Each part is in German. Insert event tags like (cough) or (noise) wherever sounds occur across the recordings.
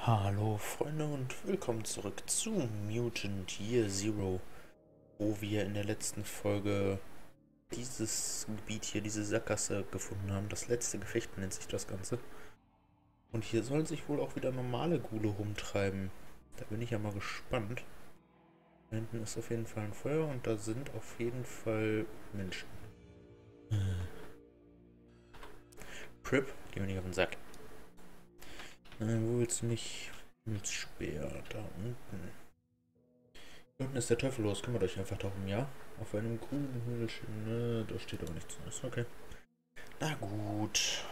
Hallo Freunde und willkommen zurück zu Mutant Year Zero, wo wir in der letzten Folge dieses Gebiet hier, diese Sackgasse gefunden haben. Das letzte Gefecht nennt sich das Ganze. Und hier sollen sich wohl auch wieder normale Gule rumtreiben. Da bin ich ja mal gespannt. Da hinten ist auf jeden Fall ein Feuer und da sind auf jeden Fall Menschen. Prip, geh mir nicht auf den Sack. Äh, wo willst du mich? Mit Speer, da unten. Hier unten ist der Teufel los, kümmert euch einfach darum, ja? Auf einem grünen Hügelchen, ne, da steht aber nichts Neues, okay. Na gut.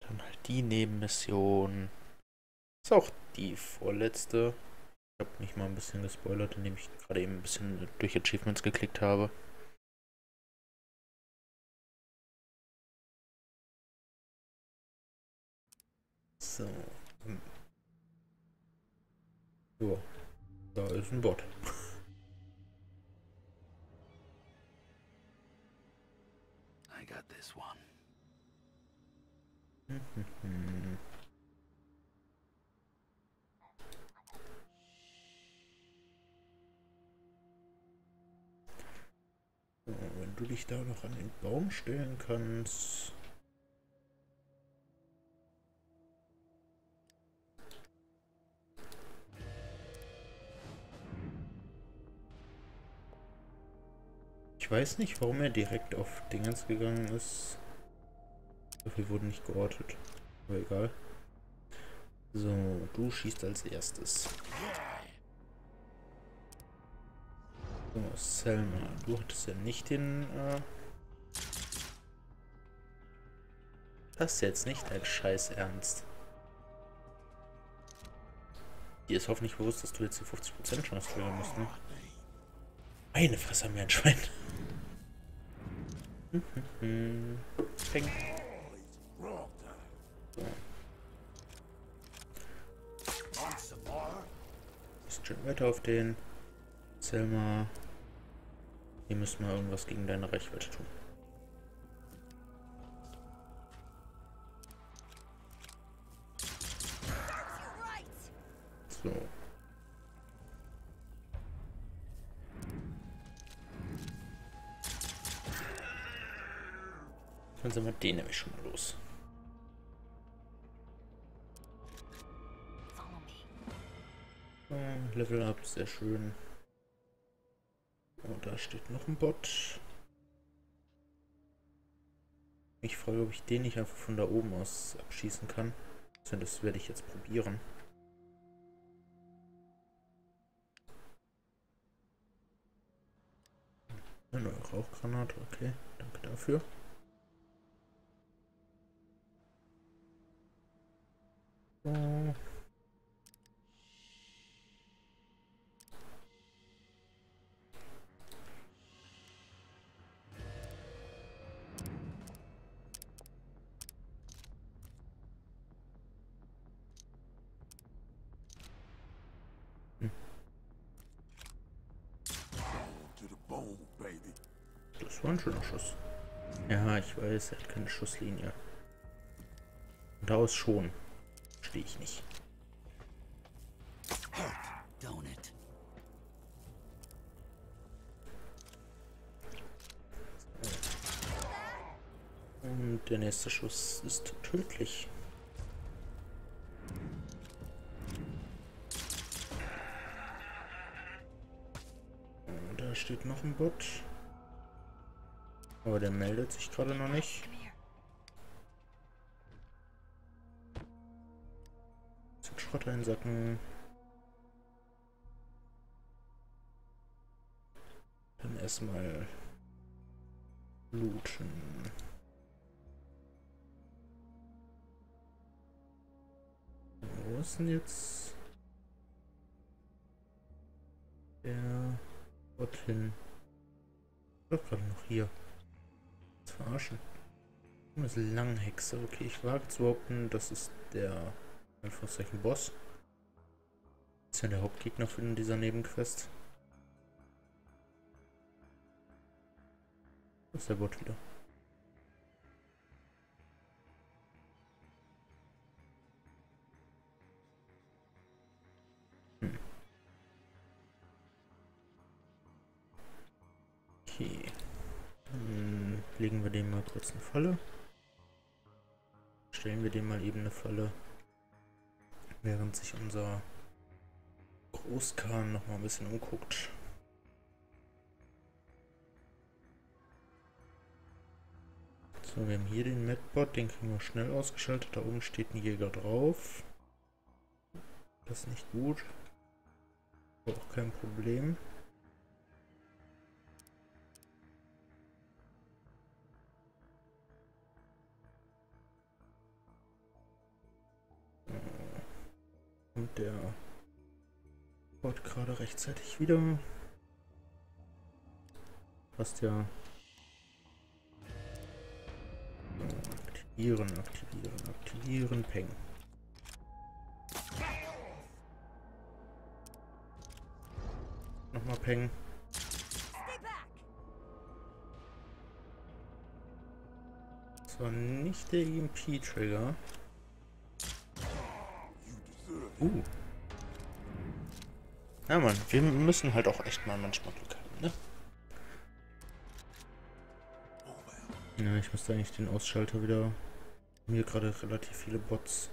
Dann halt die Nebenmission. Ist auch die vorletzte. Ich habe mich mal ein bisschen gespoilert, indem ich gerade eben ein bisschen durch Achievements geklickt habe. So. Hm. Ja, da ist ein Bot. I got this one. So, wenn du dich da noch an den Baum stellen kannst. Weiß nicht, warum er direkt auf Dingens gegangen ist. Viel wurden nicht geortet. Aber egal. So, du schießt als erstes. So, Selma, du hattest ja nicht den... Äh das ist jetzt nicht dein Scheiß Ernst. Dir ist hoffentlich bewusst, dass du jetzt die 50% Chance verlieren musst, ne? Meine Fresse, mehr ein Schwein. Peng. Schon weiter auf den. Selma. Hier müssen wir irgendwas gegen deine Reichweite tun. Sind wir den nämlich schon mal los. Oh, Level up, sehr schön. Oh, da steht noch ein Bot. Ich frage, ob ich den nicht einfach von da oben aus abschießen kann. Das werde ich jetzt probieren. Eine neue Rauchgranate, okay. Danke dafür. Das war ein schöner Schuss. Ja, ich weiß, er hat keine Schusslinie. Und daraus schon. Stehe ich nicht. Und der nächste Schuss ist tödlich. Da steht noch ein Bot. Aber der meldet sich gerade noch nicht. Schrott einsacken. Dann erstmal looten. Wo ist denn jetzt der Bot hin? Doch gerade noch hier. Das verarschen. Das ist Langhexe. Okay, ich wage zu behaupten, das ist der Anführungszeichen Boss. Ist ja der Hauptgegner von dieser Nebenquest. Das ist der Bot wieder. Hm. Okay. Dann legen wir dem mal kurz eine Falle. Stellen wir dem mal eben eine Falle. Während sich unser Großkahn noch mal ein bisschen umguckt. So, wir haben hier den Medbot, den kriegen wir schnell ausgeschaltet. Da oben steht ein Jäger drauf. Das ist nicht gut. Auch kein Problem. Der Bot gerade rechtzeitig wieder. Passt ja. Aktivieren, aktivieren, aktivieren, Peng. Nochmal Peng. Das war nicht der EMP-Trigger. Uh. Ja, Mann, wir müssen halt auch echt mal manchmal Glück haben, ne? Ja, ich müsste eigentlich den Ausschalter wieder... Mir gerade relativ viele Bots.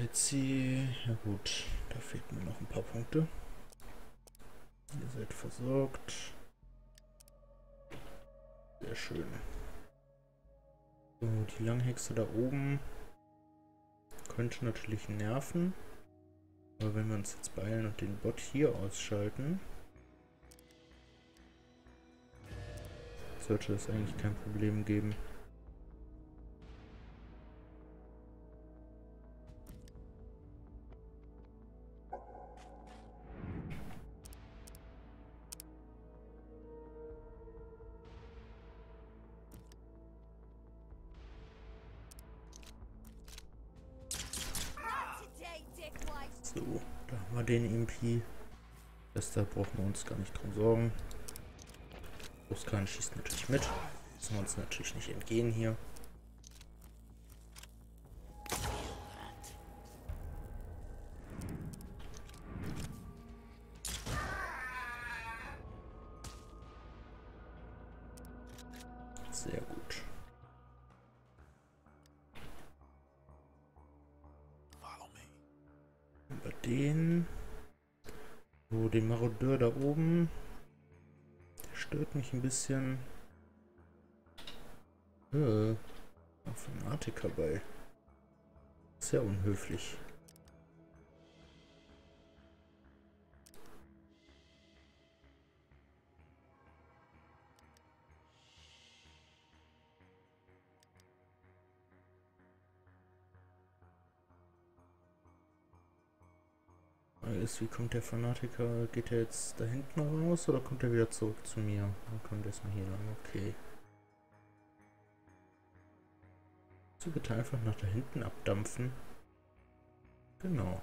Jetzt sie... Ja gut, da fehlt mir noch ein paar Punkte. Ihr seid versorgt. Sehr schön. So, die Langhexe da oben könnte natürlich nerven. Aber wenn wir uns jetzt beeilen und den Bot hier ausschalten, sollte es eigentlich kein Problem geben. So, da haben wir den EMP. Deshalb brauchen wir uns gar nicht drum sorgen. Großkahn schießt natürlich mit. Müssen wir uns natürlich nicht entgehen hier. Bisschen. Äh, ein Fanatiker bei. Sehr unhöflich. Ist, wie kommt der Fanatiker? Geht er jetzt da hinten raus oder kommt er wieder zurück zu mir? Dann kommt erstmal hier lang, okay. So bitte einfach nach da hinten abdampfen. Genau.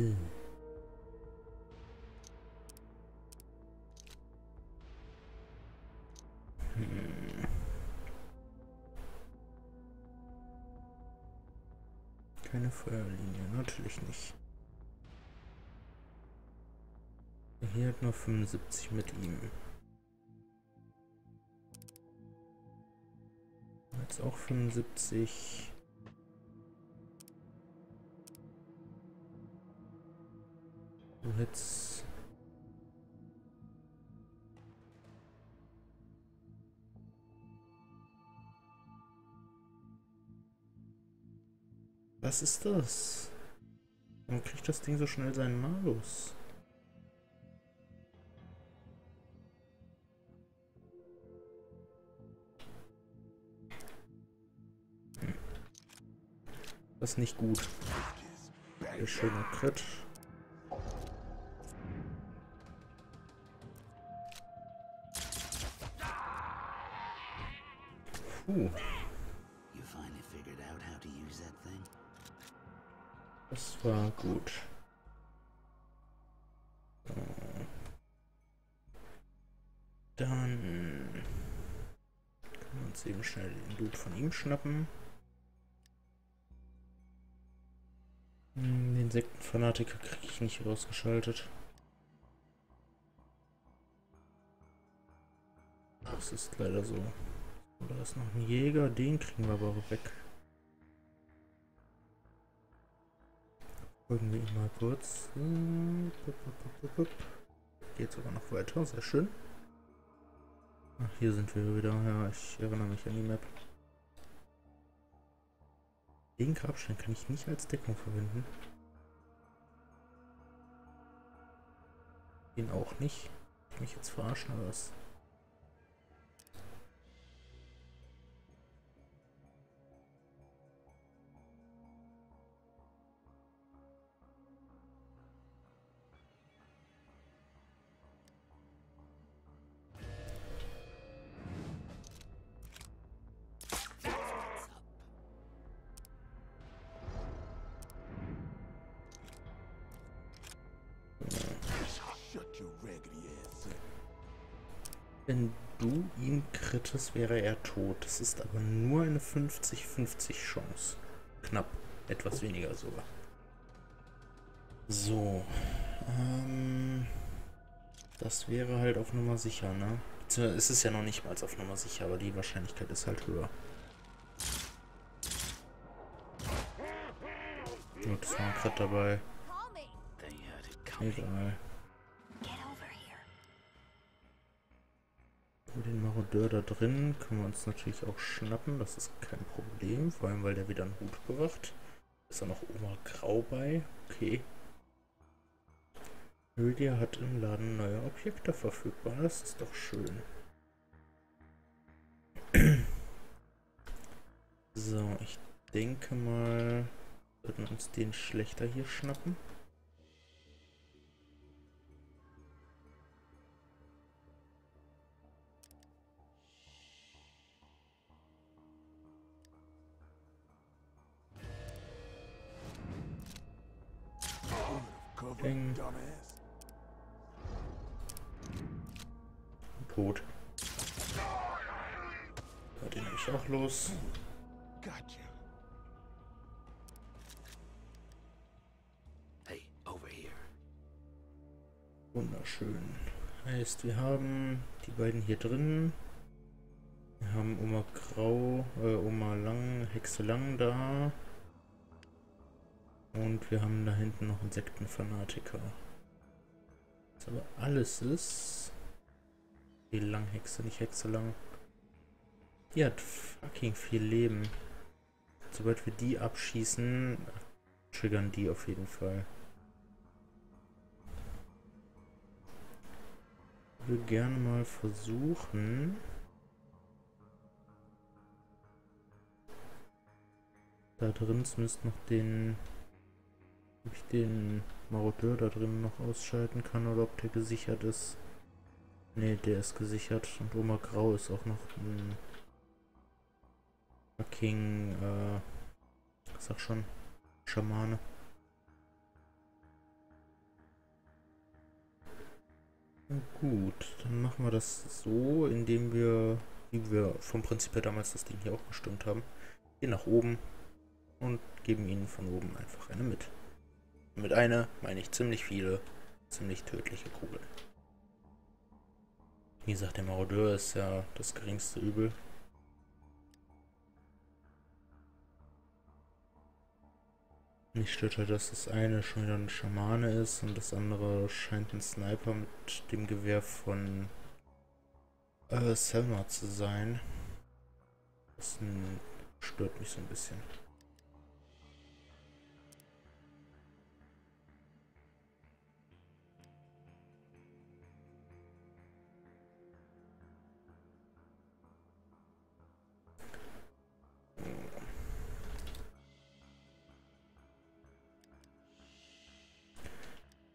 Hm. Keine Feuerlinie, natürlich nicht. Hier hat nur 75 mit ihm. Jetzt auch 75. Hättest... Was ist das? Warum kriegt das Ding so schnell seinen Malus? Hm. Das ist nicht gut. Der schöne Crit. Uh. Das war gut. Dann können wir uns eben schnell den Loot von ihm schnappen. Hm, den Sektenfanatiker kriege ich nicht rausgeschaltet. Das ist leider so. Da ist noch ein Jäger, den kriegen wir aber weg. Folgen wir ihn mal kurz. Geht sogar noch weiter, sehr schön. Ach, hier sind wir wieder. Ja, ich erinnere mich an die Map. Den Grabstein kann ich nicht als Deckung verwenden. Den auch nicht. Ich mich jetzt verarschen oder was? Wenn du ihn krittest, wäre er tot. Das ist aber nur eine 50-50 Chance. Knapp. Etwas weniger sogar. So. Ähm, das wäre halt auf Nummer sicher, ne? Beziehungsweise Es ist ja noch nicht mal auf Nummer sicher, aber die Wahrscheinlichkeit ist halt höher. Gut, das war ein Crit dabei. Egal. Den Marodeur da drin können wir uns natürlich auch schnappen. Das ist kein Problem. Vor allem, weil der wieder einen Hut bewacht. Ist da noch Oma Grau bei? Okay. Lydia hat im Laden neue Objekte verfügbar. Das ist doch schön. (clears throat) So, ich denke mal, wir würden uns den schlechter hier schnappen. Dumbass. Tot. Ja, den nehme ich auch los. Gotcha. Hey, over here. Wunderschön. Heißt, wir haben die beiden hier drin. Wir haben Oma Grau, äh, Oma Lang, Hexe Lang da. Und wir haben da hinten noch einen Sektenfanatiker. Was aber alles ist. Die Langhexe, nicht Hexe Lang. Die hat fucking viel Leben. Sobald wir die abschießen, triggern die auf jeden Fall. Ich würde gerne mal versuchen. Da drin zumindest noch den. Ob ich den Marodeur da drin noch ausschalten kann oder ob der gesichert ist. Ne, der ist gesichert. Und Oma Grau ist auch noch ein. Fucking. Äh, sag schon. Schamane. Gut, dann machen wir das so, indem wir, wie wir vom Prinzip her damals das Ding hier auch gestimmt haben, gehen nach oben und geben ihnen von oben einfach eine mit. Mit einer meine ich ziemlich viele, ziemlich tödliche Kugeln. Wie gesagt, der Marodeur ist ja das geringste Übel. Mich stört halt, dass das eine schon wieder ein Schamane ist und das andere scheint ein Sniper mit dem Gewehr von äh, Selma zu sein. Das hm, stört mich so ein bisschen.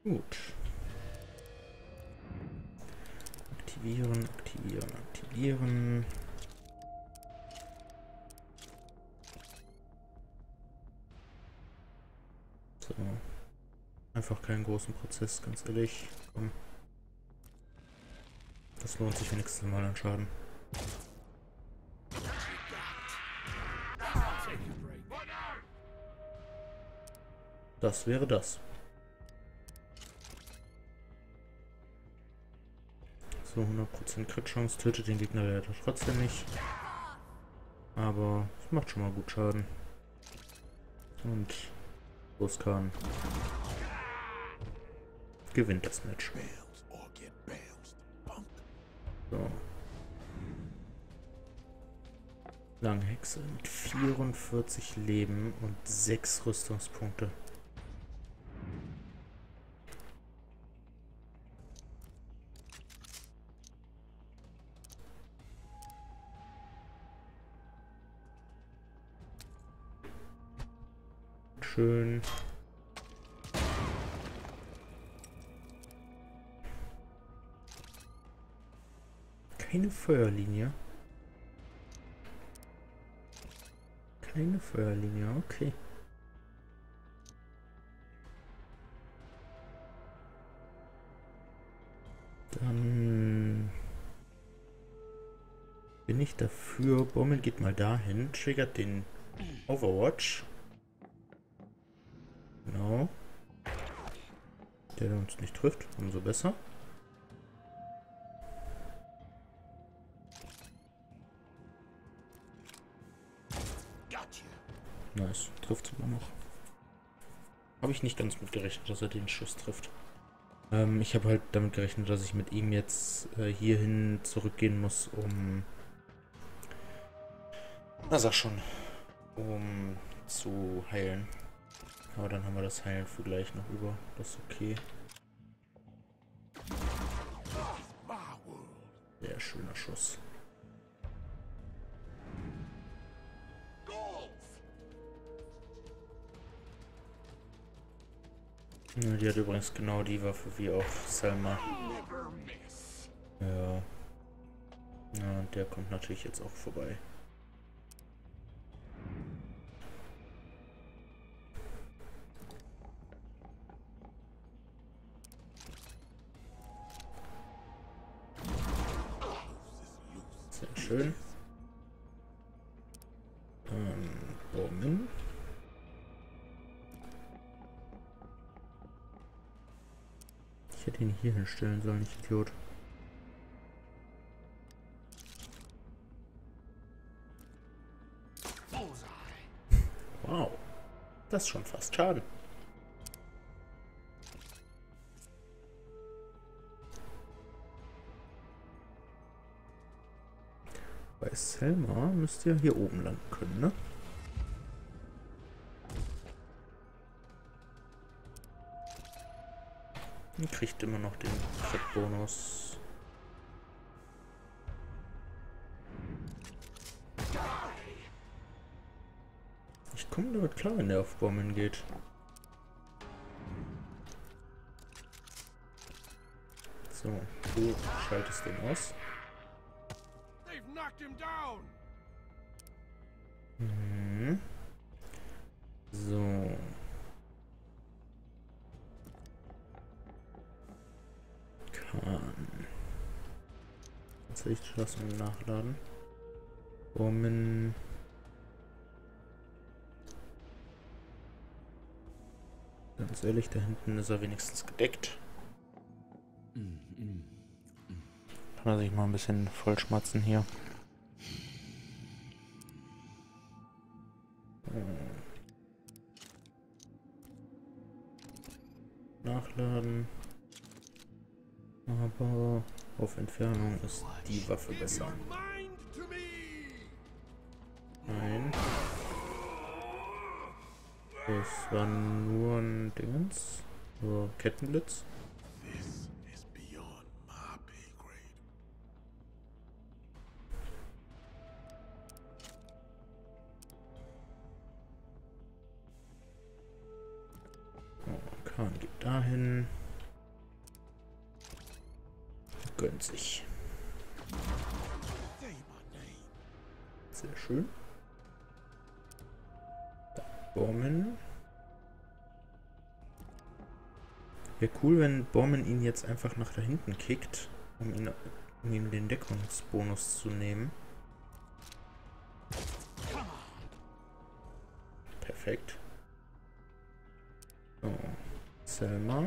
Gut. Aktivieren, aktivieren, aktivieren. So. einfach keinen großen Prozess, ganz ehrlich. Komm. Das lohnt sich wenigstens mal an Schaden. Das wäre das. So, 100% Crit-Chance tötet den Gegner leider trotzdem nicht. Aber es macht schon mal gut Schaden. Und Buskan gewinnt das Match. So. Langhexe mit 44 Leben und 6 Rüstungspunkte. Schön. Keine Feuerlinie. Keine Feuerlinie, okay. Dann bin ich dafür. Bommel geht mal dahin, triggert den Overwatch. Genau. Der, der uns nicht trifft, umso besser. Nice, trifft immer noch. Habe ich nicht ganz mit gerechnet, dass er den Schuss trifft. Ähm, ich habe halt damit gerechnet, dass ich mit ihm jetzt äh, hierhin zurückgehen muss, um... Na sag schon. Um zu heilen. Aber dann haben wir das Heilen für gleich noch über. Das ist okay. Sehr schöner Schuss. Ja, die hat übrigens genau die Waffe wie auch Selma. Ja. Ja, und der kommt natürlich jetzt auch vorbei. Bomben. Ich hätte ihn hier hinstellen sollen, ich Idiot. Wow. Das ist schon fast Schaden. Bei Selma müsst ihr hier oben landen können, ne? Und kriegt immer noch den Crit-Bonus. Ich komme damit klar, wenn der auf Bomben geht. So, du schaltest den aus. They've knocked him down. Ich lassen nachladen. Bomben. Ganz ehrlich, da hinten ist er wenigstens gedeckt. Kann er sich mal ein bisschen vollschmatzen hier. Nachladen. Aber auf Entfernung ist die Waffe besser. Nein. Das war nur ein Dingens. Nur Kettenblitz. Sehr schön. Bomben. Wäre cool, wenn Borman ihn jetzt einfach nach da hinten kickt, um, ihn, um ihm den Deckungsbonus zu nehmen. Perfekt. So. Selma.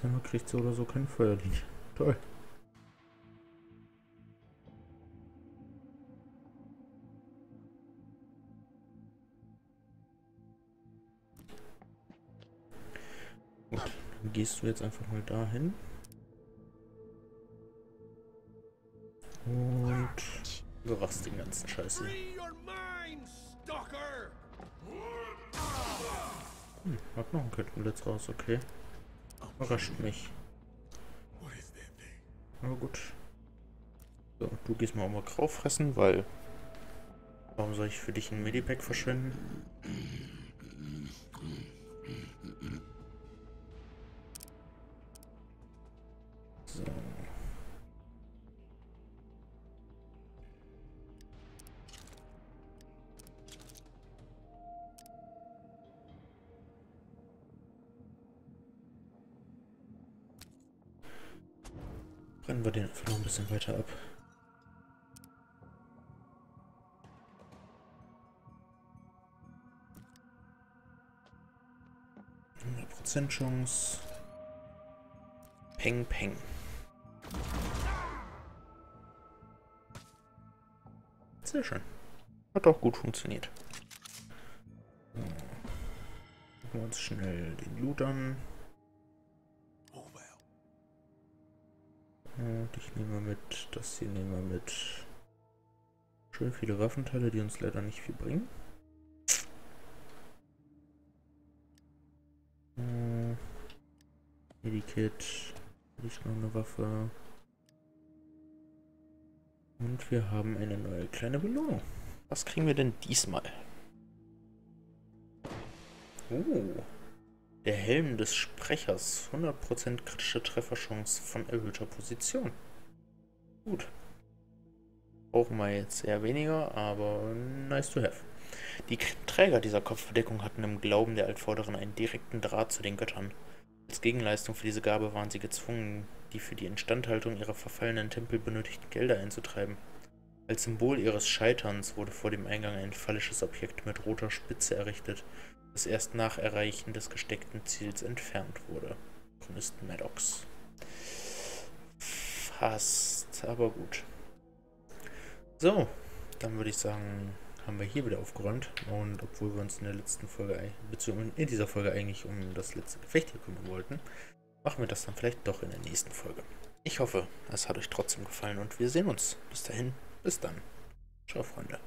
Selma kriegt so oder so kein Feuerlied. (laughs) Toll. Gut, dann gehst du jetzt einfach mal dahin. Und überwachst den ganzen Scheiß hier. Hm, hat noch ein Kettenblitz raus, okay. Überrascht mich. Aber gut. So, du gehst mal auch mal Grau fressen, weil... Warum soll ich für dich ein Medipack verschwenden? Bisschen weiter ab. Prozent Chance. Peng, peng. Sehr schön. Hat auch gut funktioniert. Gucken wir uns schnell den Loot an. Und ich nehme mit, das hier nehmen wir mit. Schön viele Waffenteile, die uns leider nicht viel bringen. Äh, Medikit, nicht noch eine Waffe. Und wir haben eine neue kleine Belohnung. Was kriegen wir denn diesmal? Oh. Der Helm des Sprechers. 100% kritische Trefferchance von erhöhter Position. Gut. Brauchen wir jetzt eher weniger, aber nice to have. Die Träger dieser Kopfbedeckung hatten im Glauben der Altvorderen einen direkten Draht zu den Göttern. Als Gegenleistung für diese Gabe waren sie gezwungen, die für die Instandhaltung ihrer verfallenen Tempel benötigten Gelder einzutreiben. Als Symbol ihres Scheiterns wurde vor dem Eingang ein phallisches Objekt mit roter Spitze errichtet, das erst nach Erreichen des gesteckten Ziels entfernt wurde. Chronist Maddox. Fast, aber gut. So, dann würde ich sagen, haben wir hier wieder aufgeräumt. Und obwohl wir uns in der letzten Folge, ei- beziehungsweise in dieser Folge eigentlich um das letzte Gefecht hier kümmern wollten, machen wir das dann vielleicht doch in der nächsten Folge. Ich hoffe, es hat euch trotzdem gefallen und wir sehen uns. Bis dahin, bis dann. Ciao, Freunde.